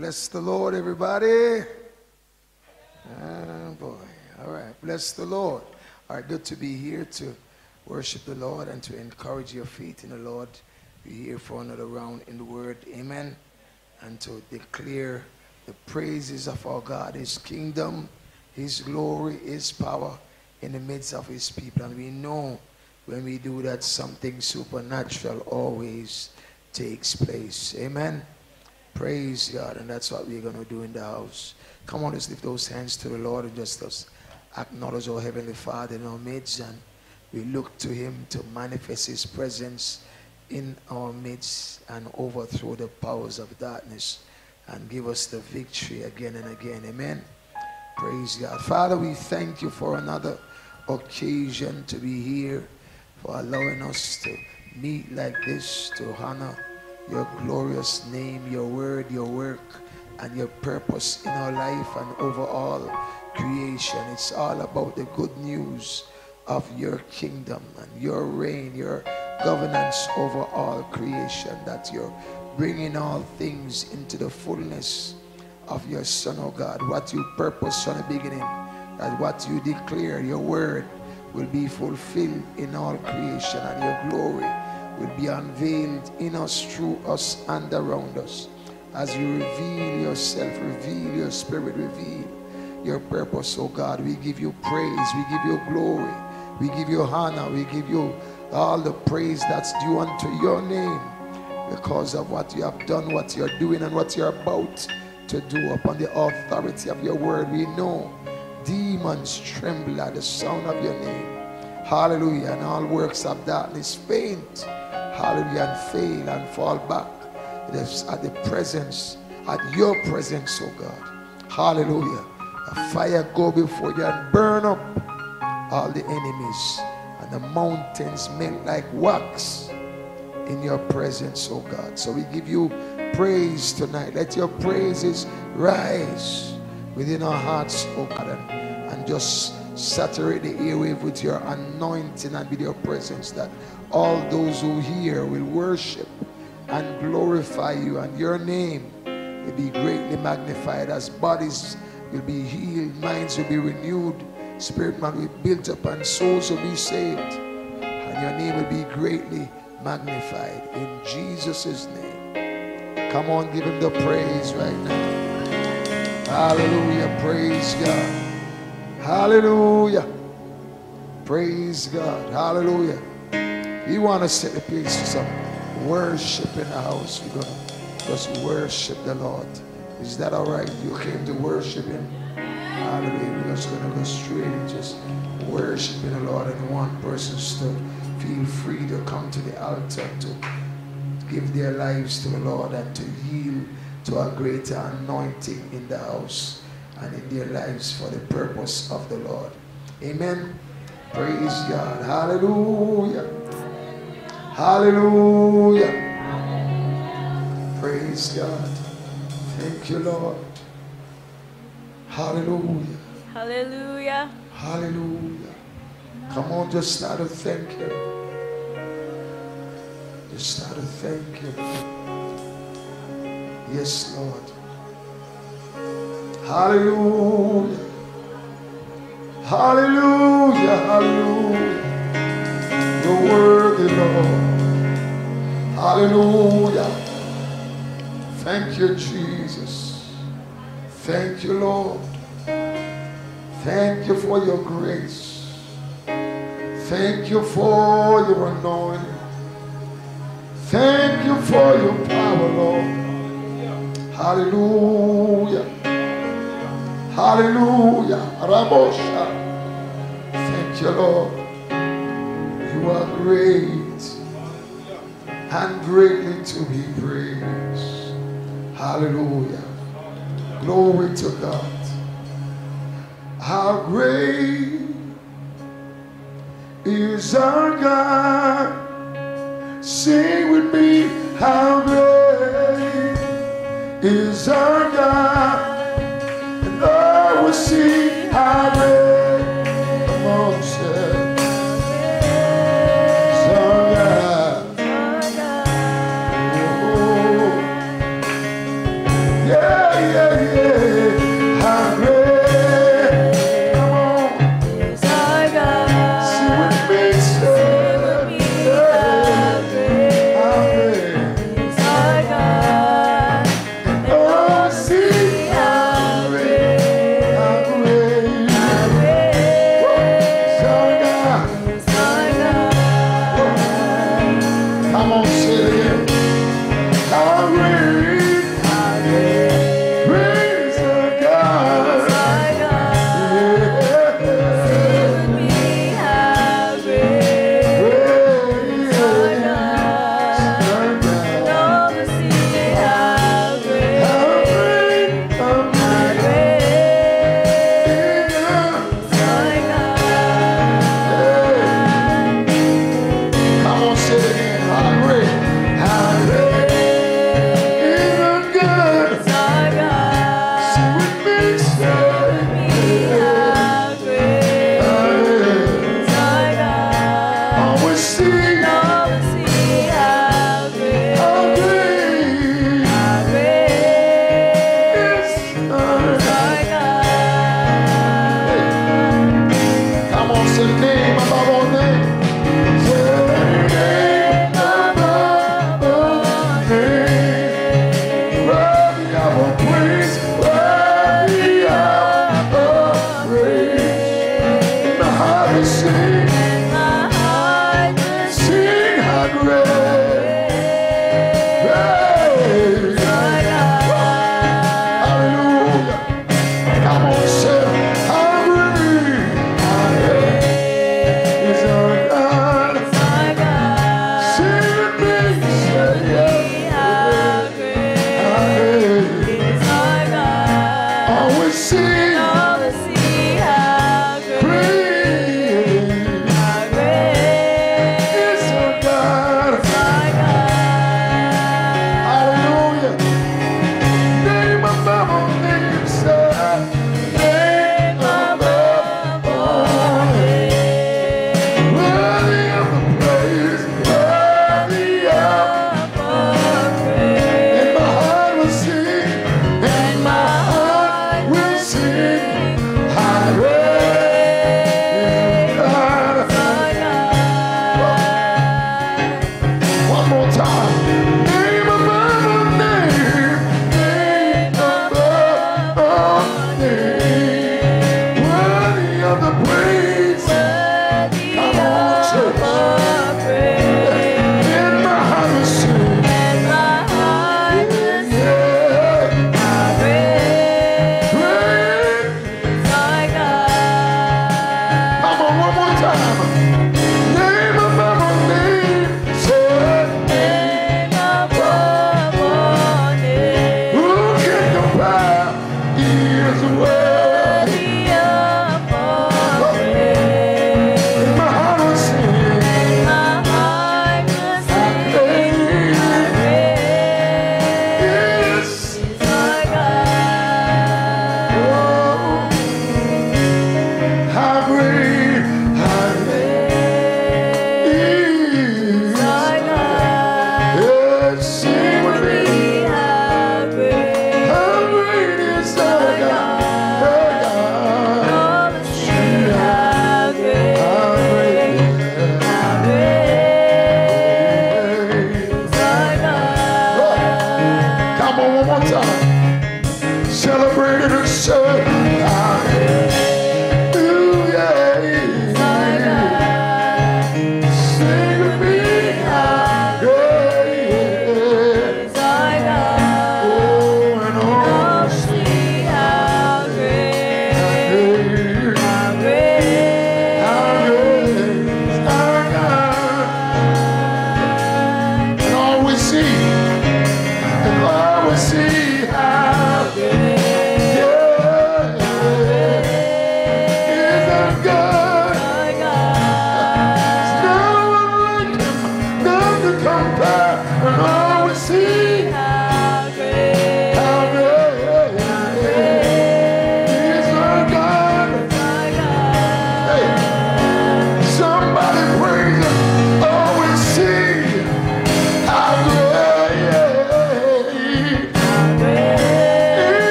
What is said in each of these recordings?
Bless the Lord, everybody. Oh, boy. All right. Bless the Lord. All right. Good to be here to worship the Lord and to encourage your faith in the Lord. Be here for another round in the Word. Amen. And to declare the praises of our God, His kingdom, His glory, His power in the midst of His people. And we know when we do that, something supernatural always takes place. Amen. Praise God. And that's what we're going to do in the house. Come on, let's lift those hands to the Lord and just us acknowledge our Heavenly Father in our midst. And we look to Him to manifest His presence in our midst and overthrow the powers of darkness and give us the victory again and again. Amen. Praise God. Father, we thank you for another occasion to be here, for allowing us to meet like this to honor your glorious name, your word, your work, and your purpose in our life and over all creation. It's all about the good news of your kingdom and your reign, your governance over all creation, that you're bringing all things into the fullness of your Son, oh God. What you purpose from the beginning, that what you declare, your word, will be fulfilled in all creation, and your glory will be unveiled in us, through us, and around us. As you reveal yourself, reveal your spirit, reveal your purpose, oh God. We give you praise, we give you glory, we give you honor, we give you all the praise that's due unto your name because of what you have done, what you're doing, and what you're about to do upon the authority of your word. We know demons tremble at the sound of your name. Hallelujah. And all works of darkness faint. Hallelujah. And fail and fall back It is at the presence, at your presence, oh God. Hallelujah. A fire go before you and burn up all the enemies. And the mountains melt like wax in your presence, oh God. So we give you praise tonight. Let your praises rise within our hearts, oh God, and, and just saturate the airwave with your anointing and with your presence that all those who hear will worship and glorify you and your name will be greatly magnified as bodies will be healed, minds will be renewed, spirit man will be built up and souls will be saved and your name will be greatly magnified in Jesus' name. Come on, give him the praise right now. Hallelujah. Praise God. Hallelujah. Praise God. Hallelujah. We want to set the place for some worship in the house. We're going to just worship the Lord. Is that all right? You came to worship him? Hallelujah. We're just going to go straight and just worshiping the Lord. And one person's to feel free to come to the altar to give their lives to the Lord and to yield to a greater anointing in the house and in their lives for the purpose of the Lord. Amen. Praise God. Hallelujah. Hallelujah. Praise God. Thank you, Lord. Hallelujah. Hallelujah. Hallelujah. Come on, just start to thank Him. Just start to thank Him. Yes, Lord. Hallelujah. Hallelujah. Hallelujah. You're worthy, Lord. Hallelujah. Thank you, Jesus. Thank you, Lord. Thank you for your grace. Thank you for your anointing. Thank you for your power, Lord. Hallelujah. Hallelujah. Rabosha. Thank you, Lord. You are great and greatly to be praised. Hallelujah. Glory to God. How great is our God? Sing with me, how great is our God? And I will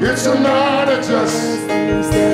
It's a matter just.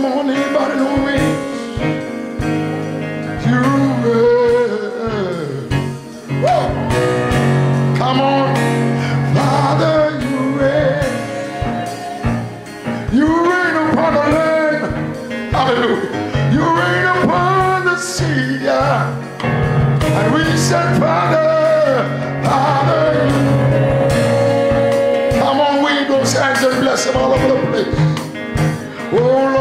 Come on, anybody know me? You reign. Woo! Come on, Father, you reign. You reign upon the land. Hallelujah. You reign upon the sea. Yeah. And we said, Father, Father. Come on, we go signs and bless him all over the place. Oh, Lord.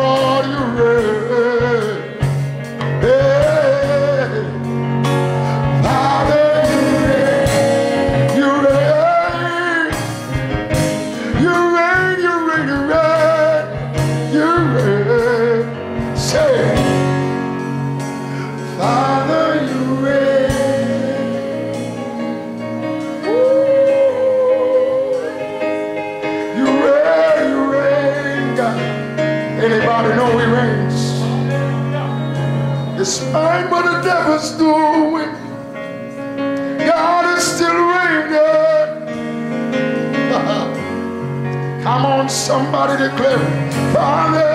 Somebody declare, Father,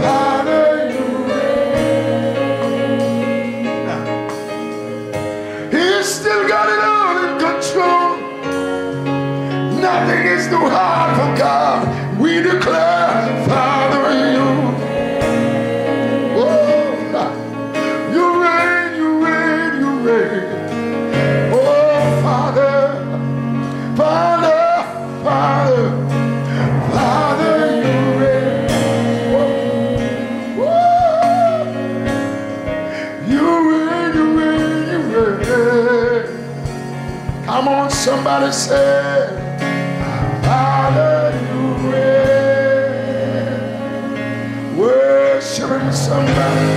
Hallelujah. He's still got it all in control. Nothing is too hard for God. We declare, Father. somebody say, Hallelujah. Worship somebody.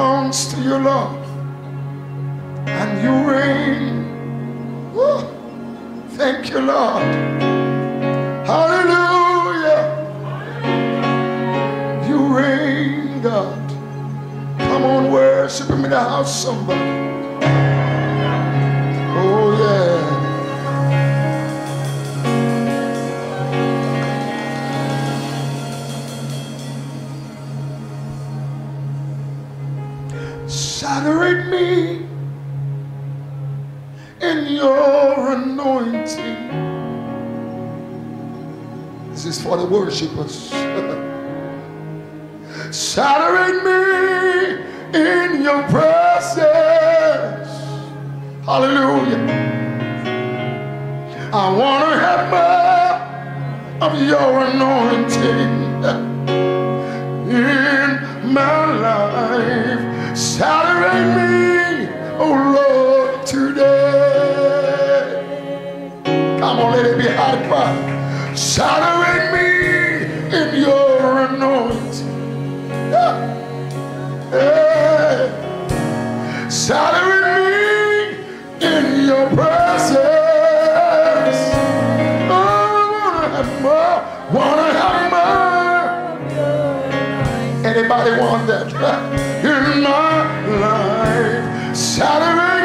belongs to your love, And you reign. Woo. Thank you, Lord. Hallelujah. You reign, God. Come on, worship him in the house, somebody. Oh, yeah. in your anointing. This is for the worshipers. Saturate me in your presence. Hallelujah. I want to have more of your anointing in my life. Saturate me oh Lord, today. Come on, let it be hard cry. Saturate me in your anointing. Yeah. Yeah. Saturate me in your presence. Oh, I wanna have more, wanna have more. Anybody want that in my life? Saturday.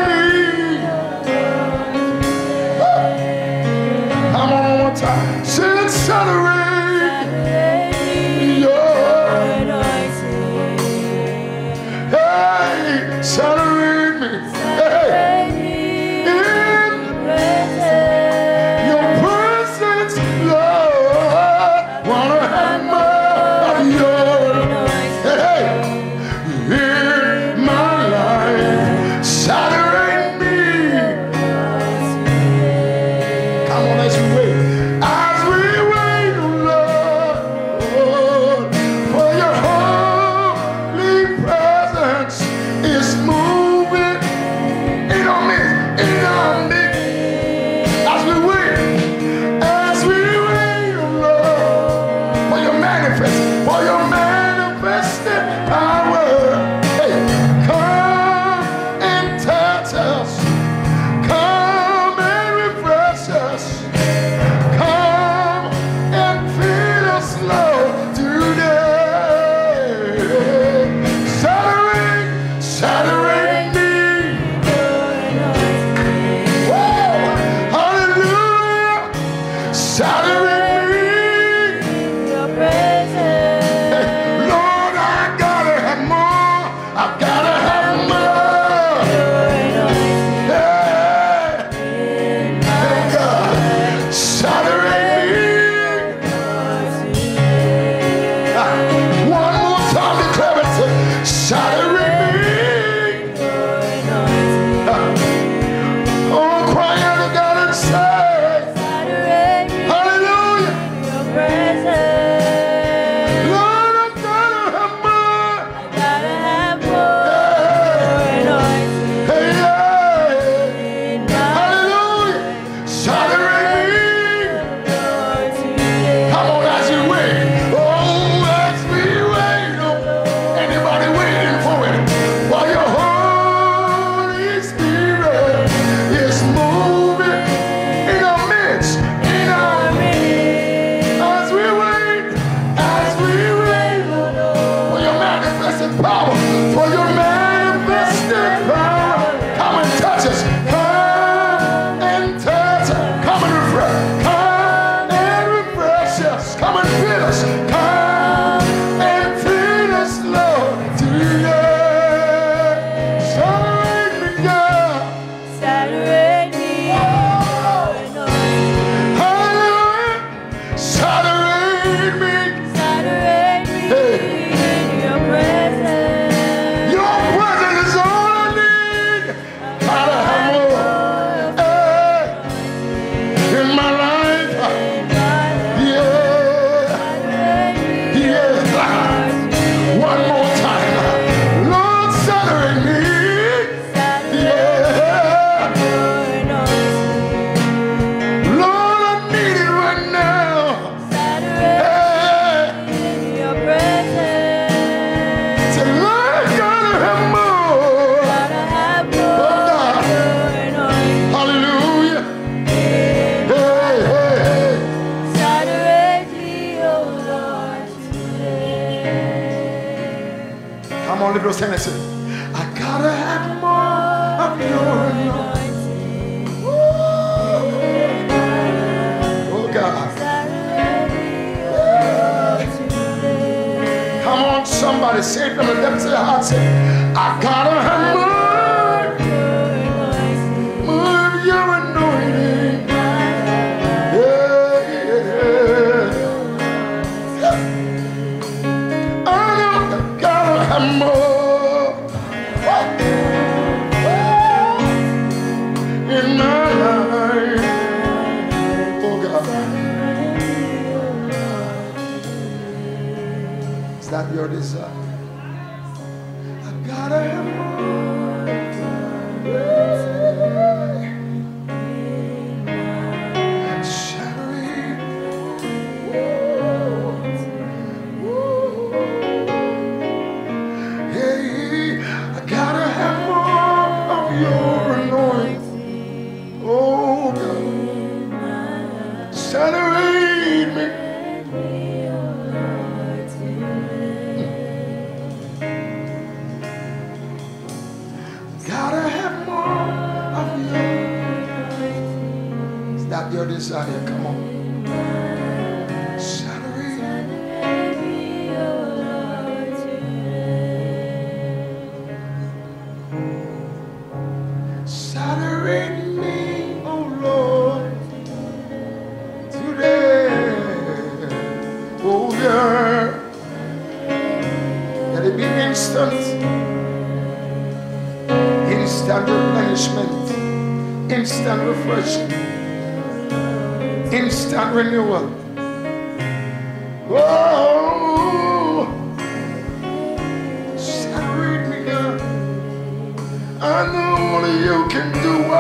body, shake them the depths of your heart, say, I gotta hurry.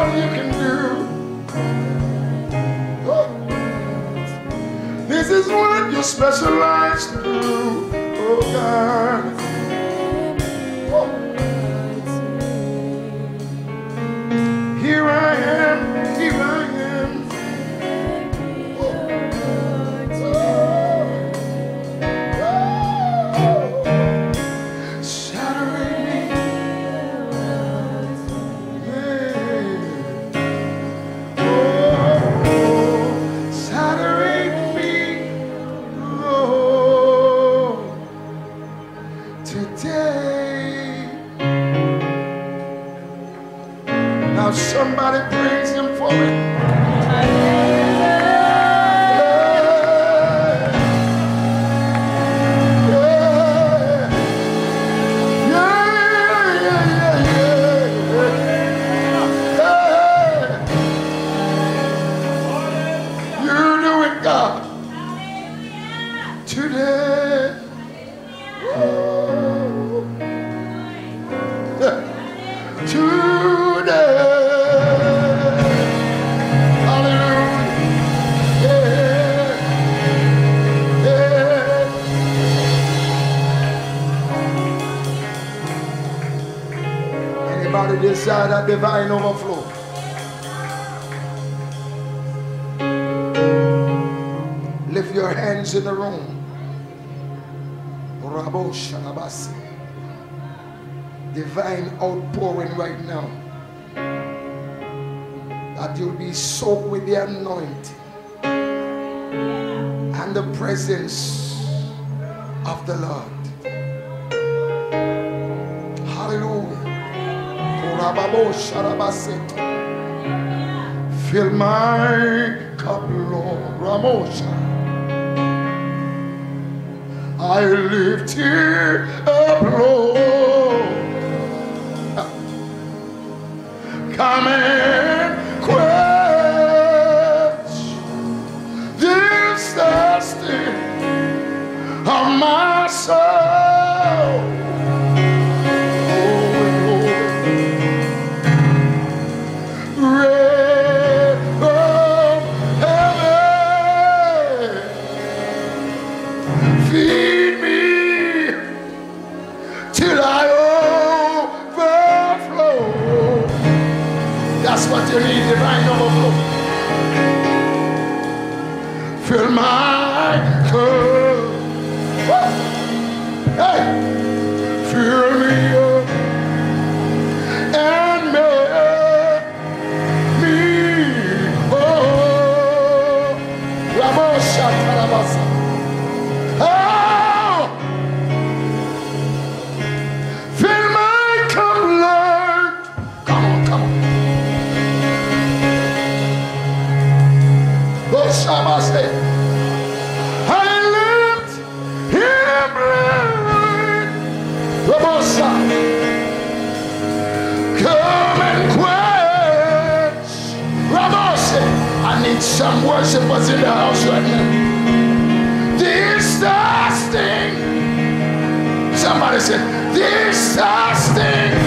all you can do. Oh. This is what you specialize to do, oh God. that divine overflow. Lift your hands in the room. Rabo Shalabasi. Divine outpouring right now. That you'll be soaked with the anointing and the presence of the Lord. Fill my cup, Lord. Ramosha. I lift it up, Lord. Come in. her. worshipers in the house right now. This. Somebody said, this.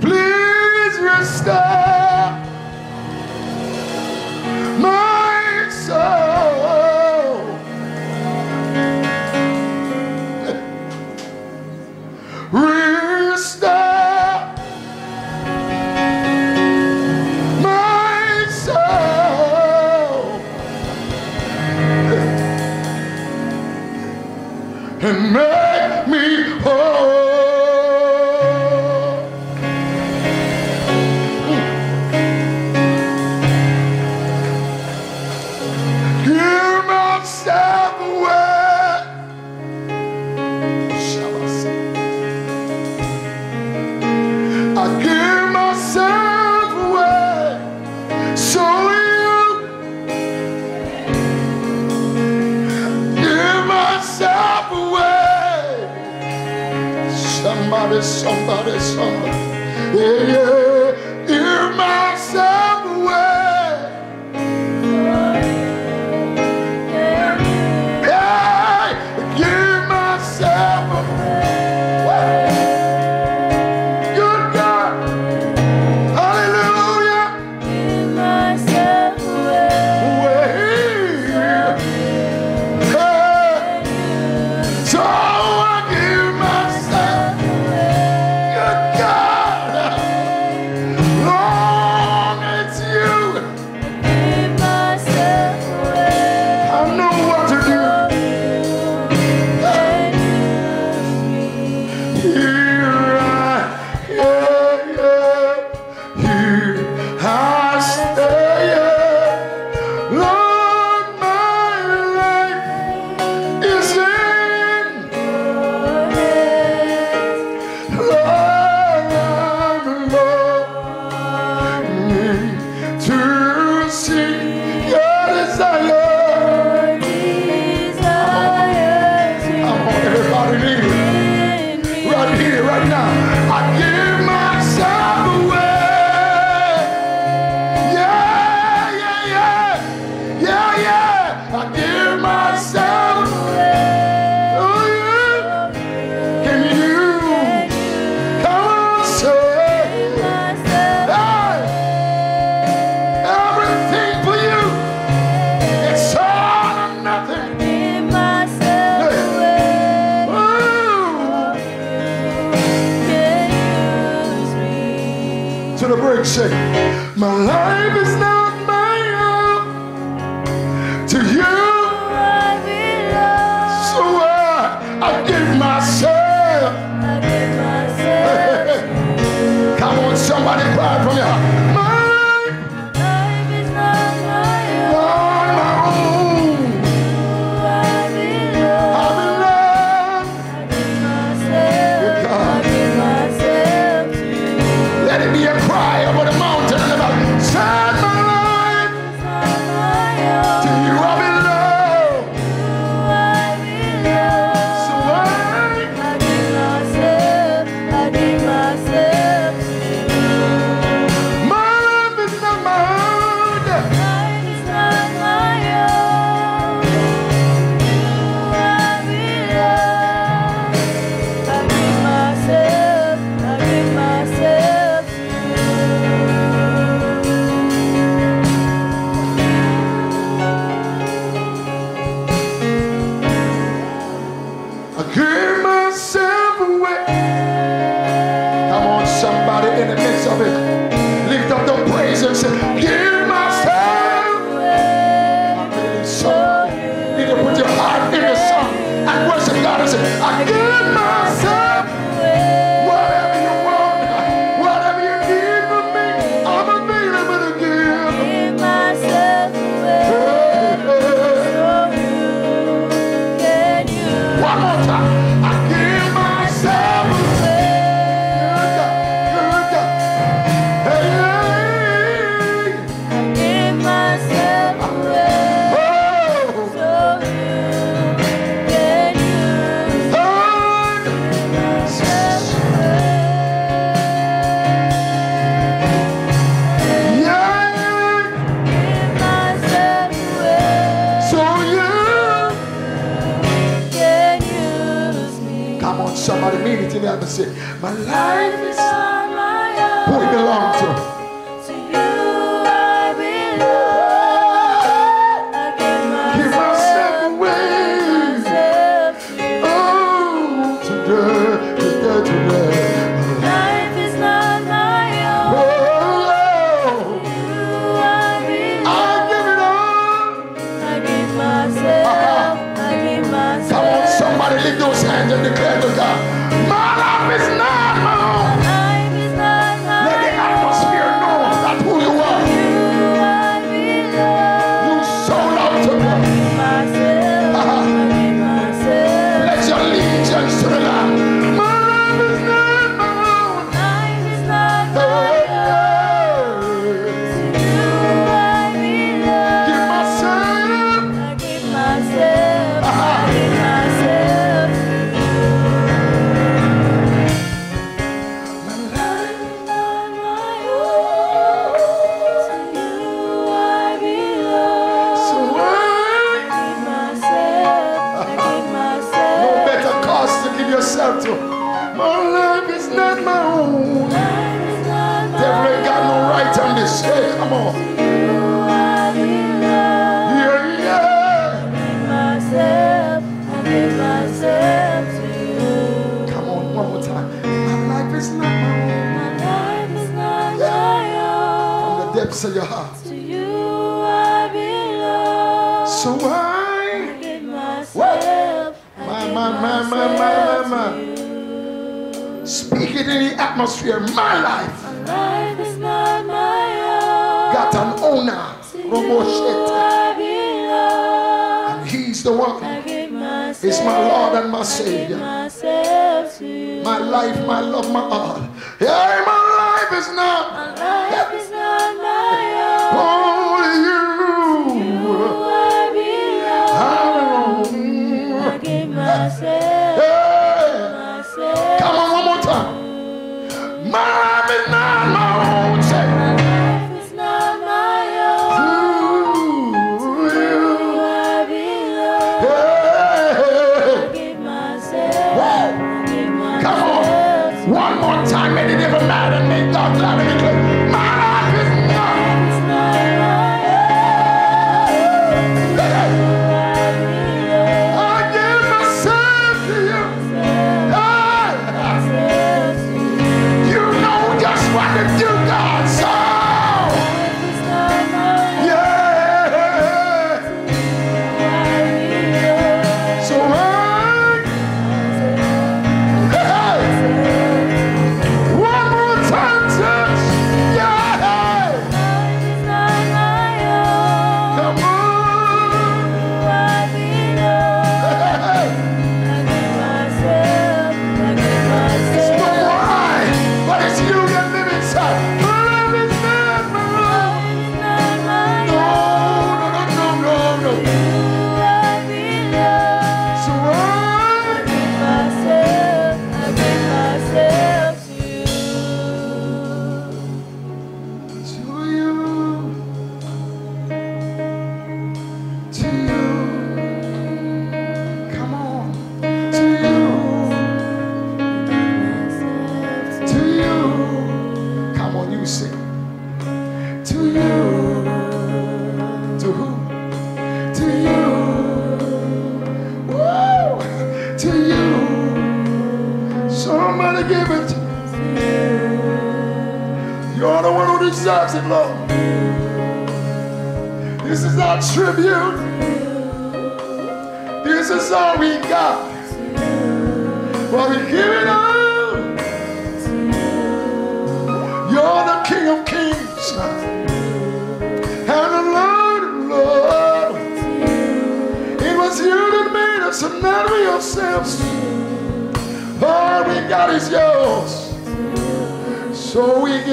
Please restore my soul. Restore my soul somebody, somebody. Yeah, yeah.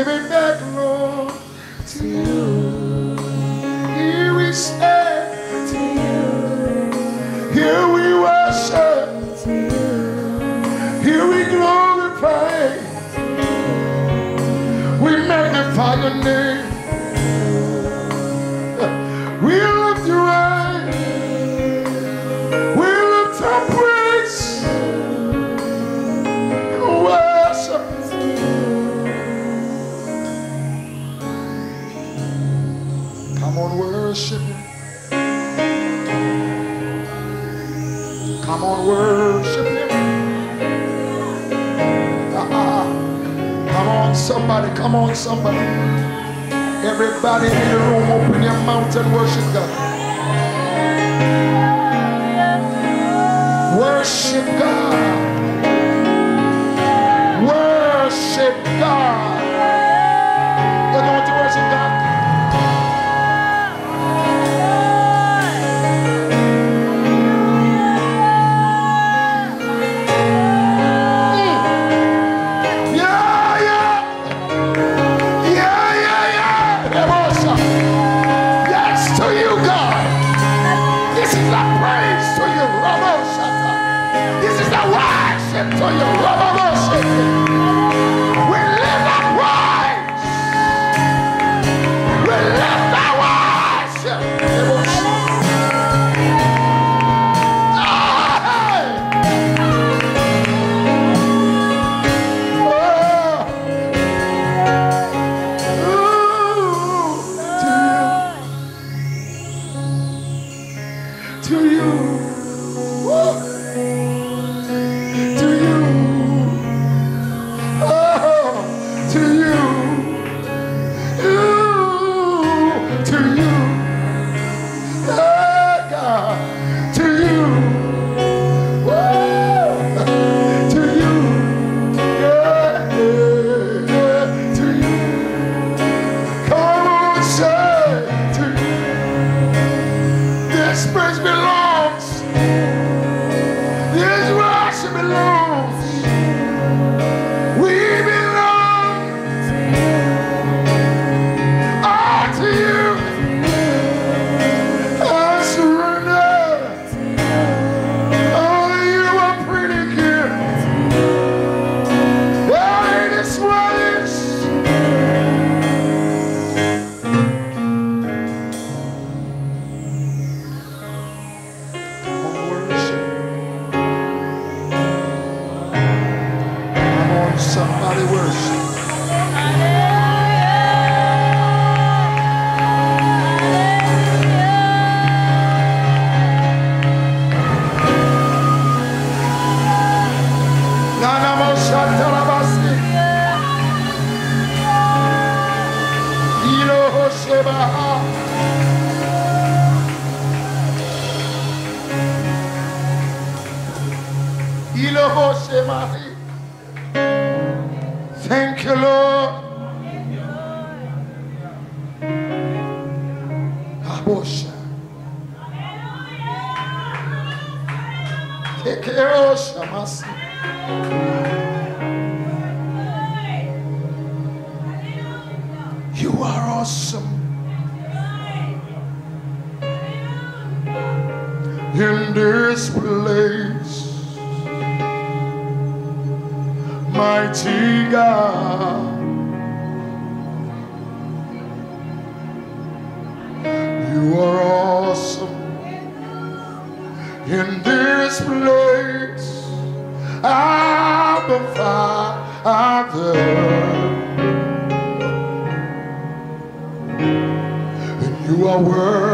me back, Lord, to you. Here we stand. somebody. Come on, somebody. Everybody in the room, open your mouth and worship God. Worship God. Worship God. in this place. Mighty God, you are awesome in this place. Abba Father. And you are worthy.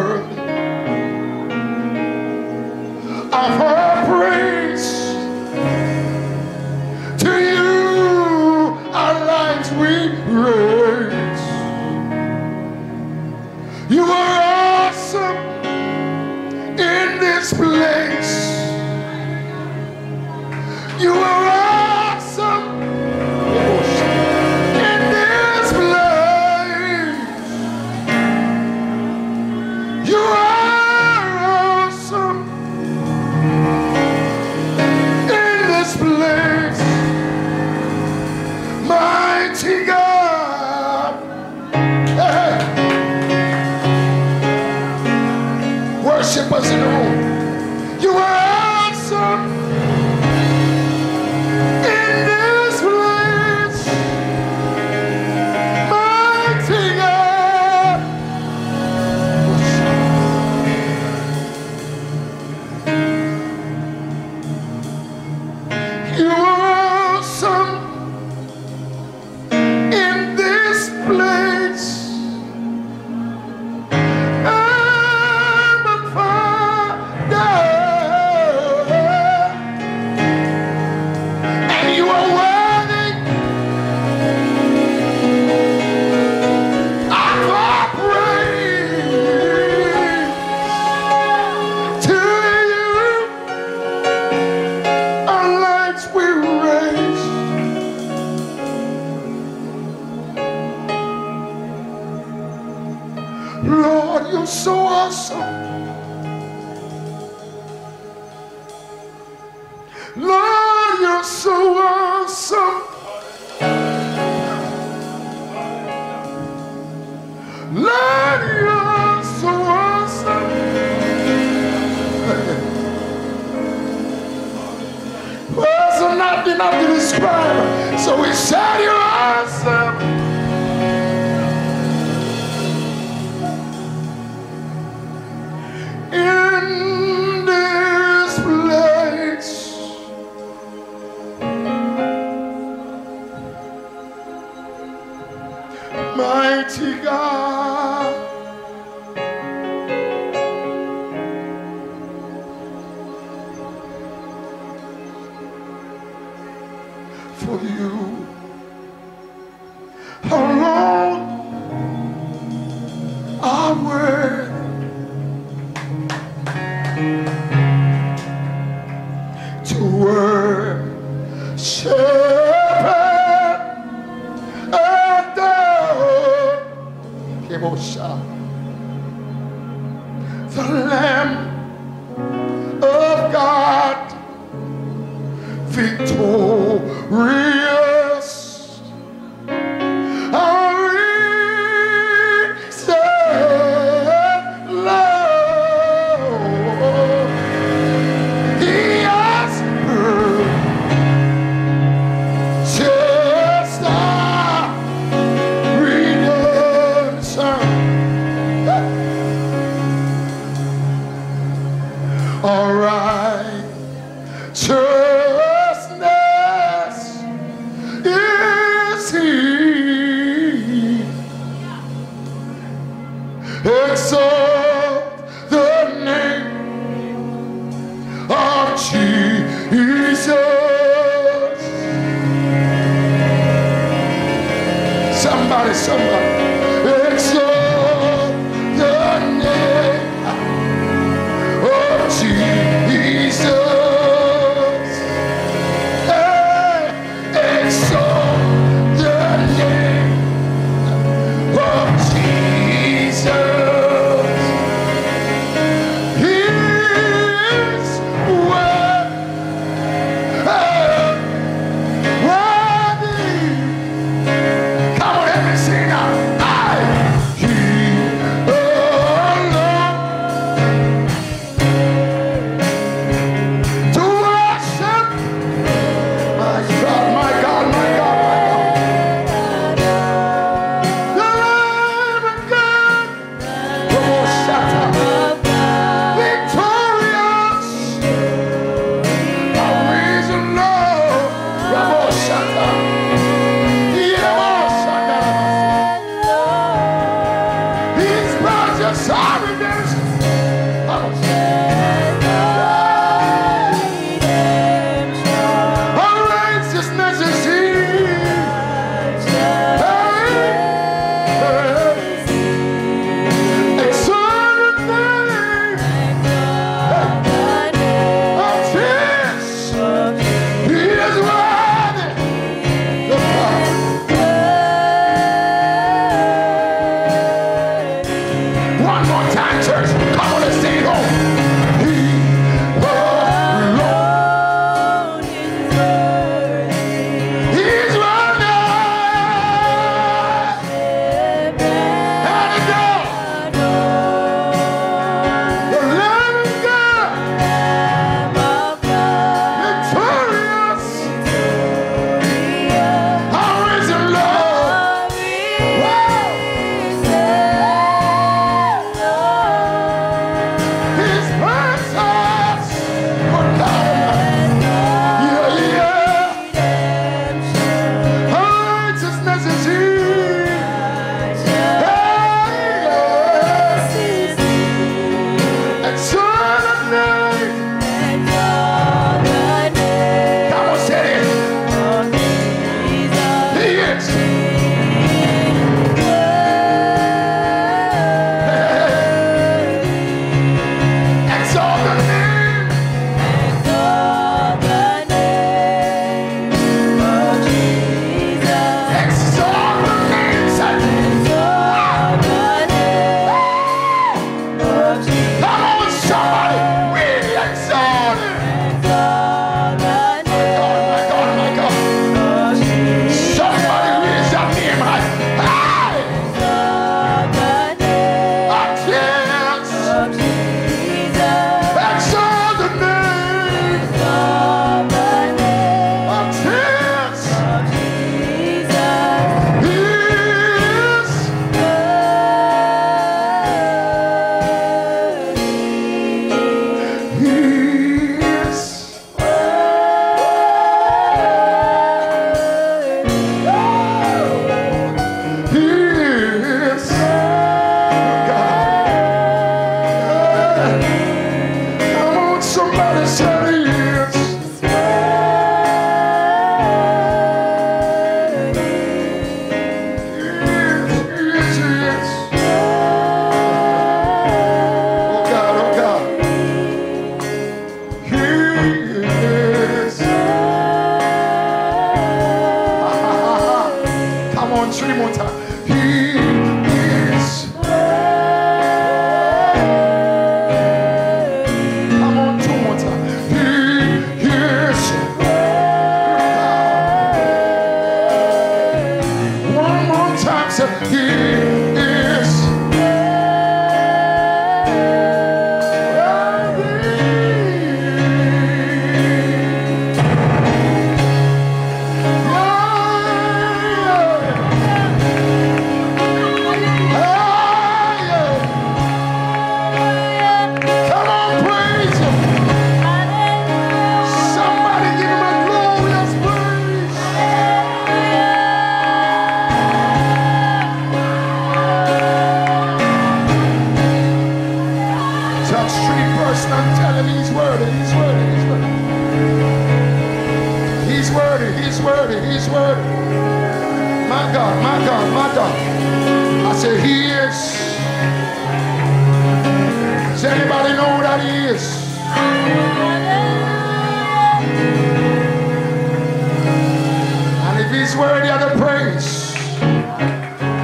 He's worthy of the praise,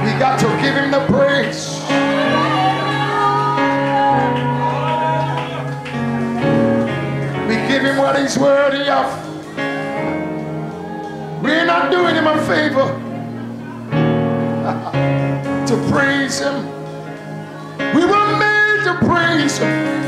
we got to give him the praise. We give him what he's worthy of. We're not doing him a favor to praise him. We were made to praise him.